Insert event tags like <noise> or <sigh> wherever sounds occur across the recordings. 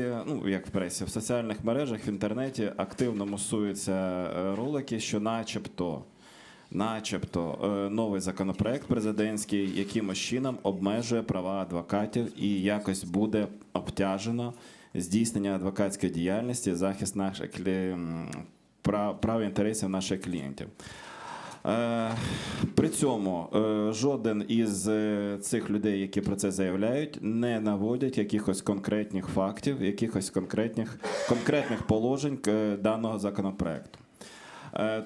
Ну, як в пресі, в соціальних мережах, в інтернеті активно мусуються е, ролики, що начебто, начебто е, новий законопроект президентський якимось чином обмежує права адвокатів і якось буде обтяжено здійснення адвокатської діяльності, захист наших прав, прав і інтересів наших клієнтів. Е, При цьому е, жоден із е, цих людей, які про це заявляють, не наводять якихось конкретних фактів, якихось конкретних, конкретних положень даного законопроекту.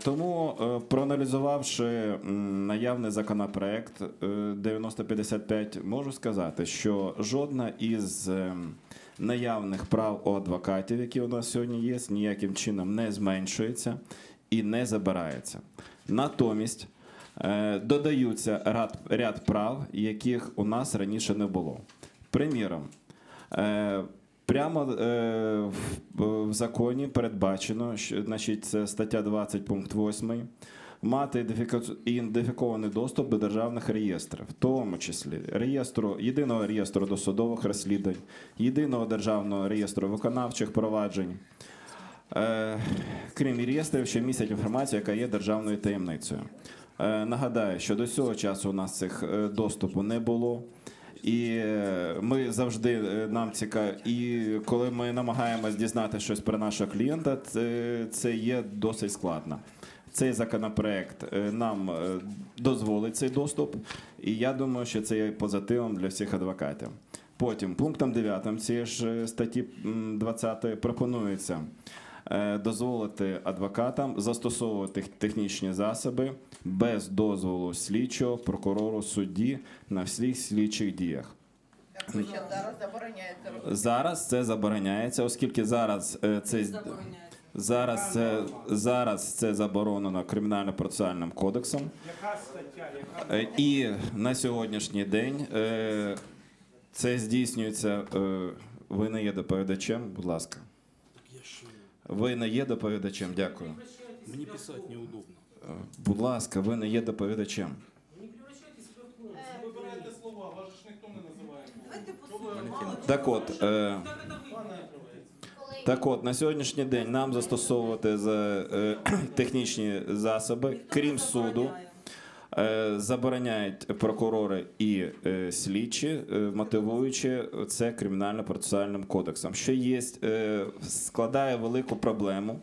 Тому, проаналізувавши наявний законопроект е, 9055, можу сказати, що жодна із наявних прав у адвокатів, які у нас сьогодні є, ніяким чином не зменшується і не забирається. Натомість е, додаються ряд, ряд прав, яких у нас раніше не було. Приміром, е, прямо е, в, законі передбачено, що значить, це стаття 20 пункт 8, мати ідентифікований доступ до державних реєстрів, в тому числі реєстру єдиного реєстру досудових розслідувань, єдиного державного реєстру виконавчих проваджень. Е, крім реєстрів, що містять інформацію, яка є державною таємницею. Е, нагадаю, що до цього часу у нас цих е, доступу не було. І ми завжди нам цікаво, і коли ми намагаємось дізнати щось про нашого клієнта, це, це є досить складно. Цей законопроект нам дозволить цей доступ, і я думаю, що це є позитивом для всіх адвокатів. Потім пунктом 9 цієї ж статті м, 20 пропонується дозволити адвокатам застосовувати технічні засоби без дозволу слідчого, прокурору, судді на всіх слідчих діях. Зараз забороняється. Зараз це забороняється, оскільки зараз е, це зараз це зараз це заборонено кримінально-процесуальним кодексом. Яка стаття, яка Е, І на сьогоднішній день е, це здійснюється. е, Ви не є доповідачем, будь ласка. Ви не є доповідачем, дякую. мені писати неудобно. Е, Будь ласка, ви не є доповідачем. Вибирайте слова, вас ж ніхто не називає. Так от, е, так от, на сьогоднішній день нам застосовувати за, е, <clears throat> технічні засоби, крім суду, е, забороняють прокурори і е, слідчі, е, мотивуючи це кримінально-процесуальним кодексом, що є, е, складає велику проблему.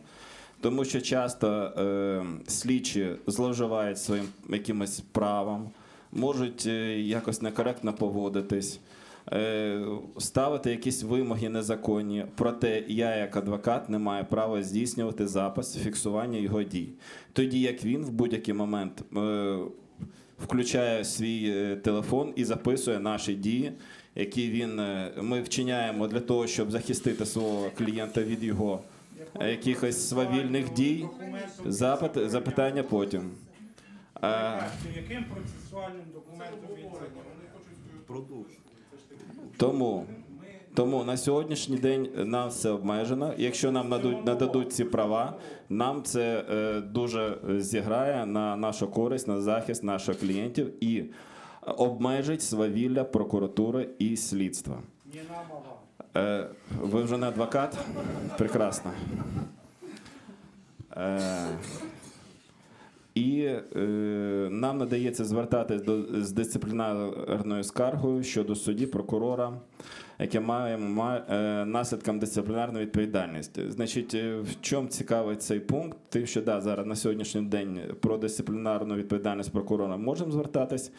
Тому що часто е, слідчі зловживають своїм якимось правом, можуть е, якось некоректно поводитись, е, ставити якісь вимоги незаконні. Проте я, як адвокат, не маю права здійснювати запис, фіксування його дій. Тоді як він в будь-який момент е, включає свій е, телефон і записує наші дії, які він е, ми вчиняємо для того, щоб захистити свого клієнта від його е, якихось свавільних дій. Запит, запитання потім. Е, Яким процесуальним документом він заборонений? Продовжуй. Тому, тому на сьогоднішній день нам все обмежено. Якщо нам нададуть, нададуть ці права, нам це е, дуже зіграє на нашу користь, на захист наших клієнтів і обмежить свавілля прокуратури і слідства. Е, ви вже не адвокат? Прекрасно. Е, і е, нам надається звертатись до, з дисциплінарною скаргою щодо судді, прокурора, яке має, має е, наслідком дисциплінарної відповідальності. Значить, е, в чому цікавий цей пункт? Тим, що да, зараз на сьогоднішній день про дисциплінарну відповідальність прокурора можемо звертатись.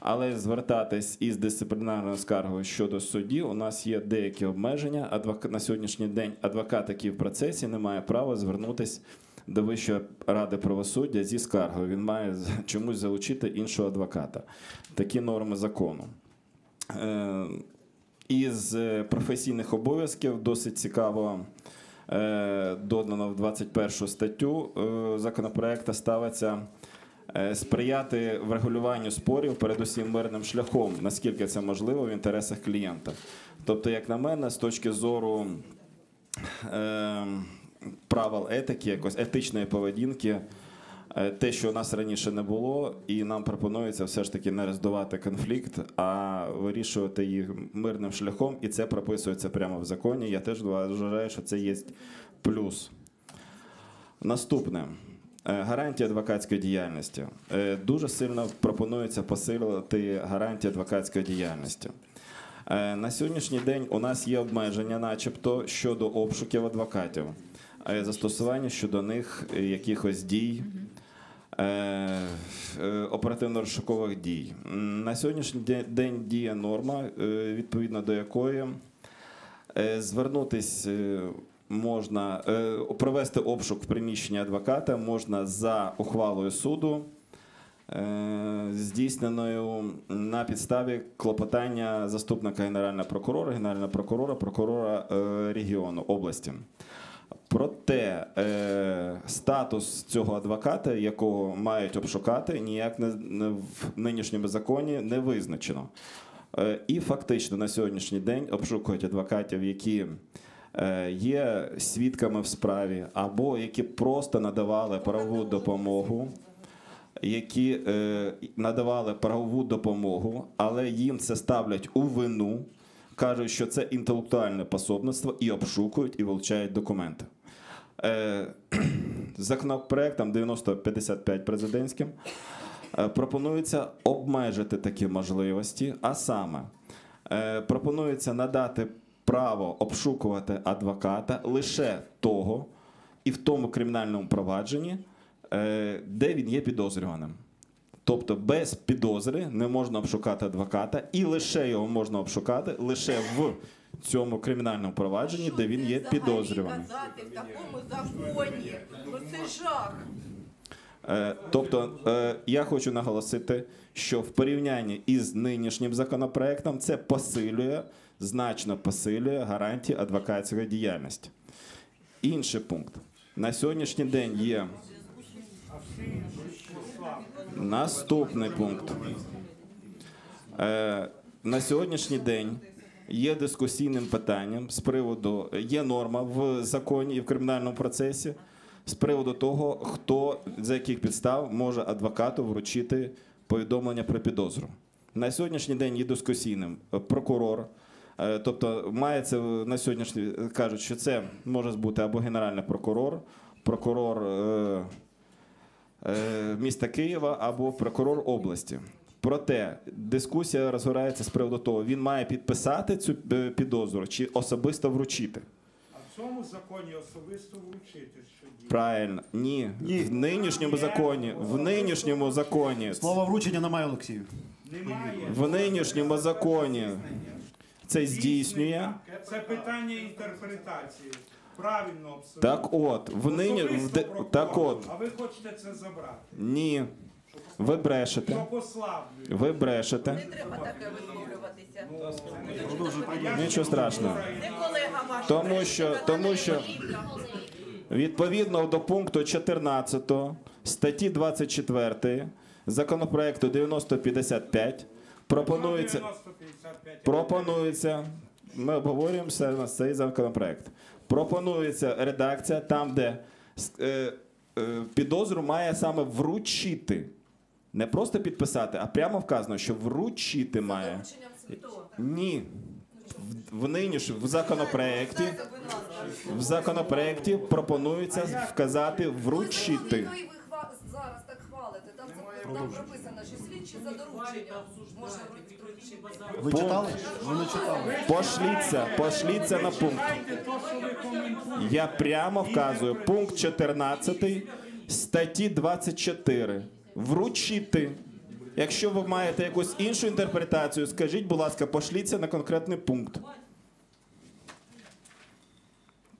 Але звертатись із дисциплінарною скаргою щодо судді, у нас є деякі обмеження. Адвока... На сьогоднішній день адвокат, який в процесі, не має права звернутися до Вищої ради правосуддя зі скаргою. Він має чомусь залучити іншого адвоката. Такі норми закону. Е, Із е, професійних обов'язків досить цікаво е, додано в 21 статтю законопроекту ставиться сприяти врегулюванню спорів передусім мирним шляхом, наскільки це можливо в інтересах клієнта. Тобто, як на мене, з точки зору правил етики, якось етичної поведінки, Е, Те, що у нас раніше не було, і нам пропонується все ж таки не роздувати конфлікт, а вирішувати їх мирним шляхом, і це прописується прямо в законі. Я теж вважаю, що це є плюс. Наступне. Е, Гарантія адвокатської діяльності. Е, Дуже сильно пропонується посилити гарантії адвокатської діяльності. На сьогоднішній день у нас є обмеження, начебто, щодо обшуків адвокатів, застосування щодо них якихось дій, е, е, оперативно-розшукових дій. На сьогоднішній день діє норма, е, відповідно до якої звернутись можна, провести обшук в приміщенні адвоката можна за ухвалою суду. Здійсненою на підставі клопотання заступника генерального прокурора, генерального прокурора, прокурора регіону області. Проте е, статус цього адвоката, якого мають обшукати, ніяк не, не в нинішньому законі не визначено. Е, і фактично на сьогоднішній день обшукують адвокатів, які е, є свідками в справі, або які просто надавали правову допомогу які е, надавали правову допомогу, але їм це ставлять у вину, кажуть, що це інтелектуальне пособництво і обшукують і вилучають документи. Е, <clears throat> законопроектом 9055 президентським е, пропонується обмежити такі можливості, а саме е, пропонується надати право обшукувати адвоката лише того і в тому кримінальному провадженні, де він є підозрюваним. Тобто без підозри не можна обшукати адвоката, і лише його можна обшукати лише в цьому кримінальному провадженні, де він є підозрюваним. казати в такому законі? Ну це жах. Е, Тобто, е, я хочу наголосити, що в порівнянні із нинішнім законопроектом це посилює, значно посилює гарантії адвокатської діяльності. Інший пункт. На сьогоднішній день є наступний пункт. Е, На сьогоднішній день є дискусійним питанням з приводу є норма в законі і в кримінальному процесі з приводу того, хто за яких підстав може адвокату вручити повідомлення про підозру. На сьогоднішній день є дискусійним прокурор. е, Тобто мається в- на сьогоднішній кажуть, що це може бути або генеральний прокурор, прокурор е, е, міста Києва або прокурор області. Проте дискусія розгорається з приводу того, він має підписати цю е, підозру чи особисто вручити. А в цьому законі особисто вручити, що діє. Правильно, ні. Ні. В нинішньому законі, в нинішньому законі, Слова вручення немає, Олексію. Немає. в нинішньому законі це здійснює. Це питання інтерпретації. Правильно абсолютно. Так от, в нині так от, А ви хочете це забрати? ні. Ви брешете. Ви брешете. Не треба таке висловлюватися. Нічого страшного. Не колега ваш. Тому що, тому що відповідно до пункту 14 статті 24 законопроекту 9055 пропонується Пропонується, ми обговорюємо цей законопроект. Пропонується редакція там, де е, е, підозру має саме вручити. Не просто підписати, а прямо вказано, що вручити має. Ні. В, в нинішнь в законопроекті в законопроекті пропонується вказати вручити. Зараз так хвалите. Там, прописано, що слідчі за дорученням може вручити. Ви читали? Ви не читали. Пошліться, пошліться на пункт. Я прямо вказую пункт 14 статті 24. Вручити. Якщо ви маєте якусь іншу інтерпретацію, скажіть, будь ласка, пошліться на конкретний пункт.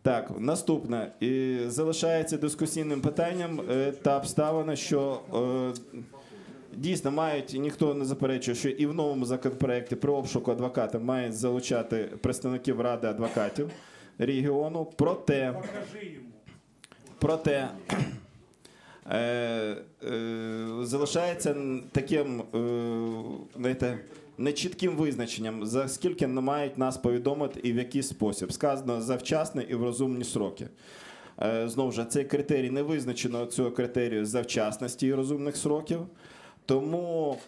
Так, наступне. І залишається дискусійним питанням е, та обставина, що е, дійсно мають, і ніхто не заперечує, що і в новому законопроекті про обшуку адвоката мають залучати представників ради адвокатів регіону. Проте, Покажи йому. проте залишається таким е, знаєте, нечітким визначенням, за скільки не мають нас повідомити і в який спосіб. Сказано завчасно і в розумні сроки. Е, Знову ж цей критерій не визначено цього критерію завчасності і розумних сроків. Тому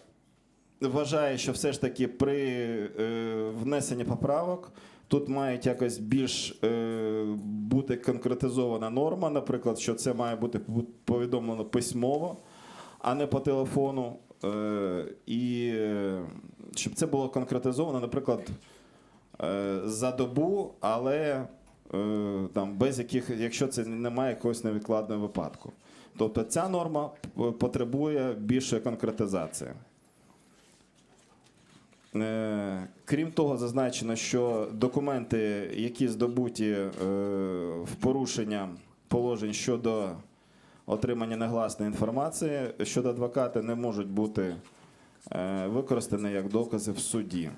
вважаю, що все ж таки при е, внесенні поправок тут має якось більш е, бути конкретизована норма, наприклад, що це має бути повідомлено письмово, а не по телефону. Е, і е, щоб це було конкретизовано, наприклад, е, за добу, але е, там, без яких, якщо це немає якогось невідкладного випадку. Тобто ця норма потребує більшої конкретизації. Е, Крім того, зазначено, що документи, які здобуті е, в порушення положень щодо отримання негласної інформації щодо адвоката, не можуть бути е, використані як докази в суді.